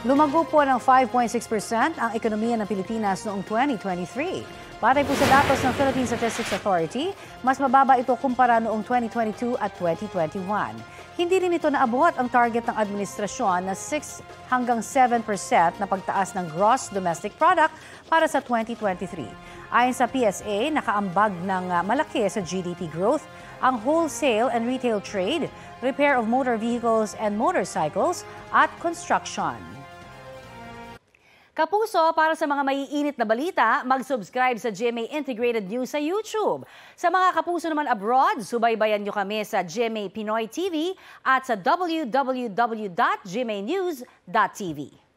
Lumago po ng 5.6% ang ekonomiya ng Pilipinas noong 2023. Batay po sa datos ng Philippine Statistics Authority, mas mababa ito kumpara noong 2022 at 2021. Hindi rin ito naabot ang target ng administrasyon na 6 hanggang 7% na pagtaas ng gross domestic product para sa 2023. Ayon sa PSA, nakaambag ng ah, malaki sa GDP growth ang wholesale and retail trade, repair of motor vehicles and motorcycles at construction. Kapuso, para sa mga maiinit na balita, mag-subscribe sa GMA Integrated News sa YouTube. Sa mga kapuso naman abroad, subaybayan nyo kami sa GMA Pinoy TV at sa www.gmanews.tv.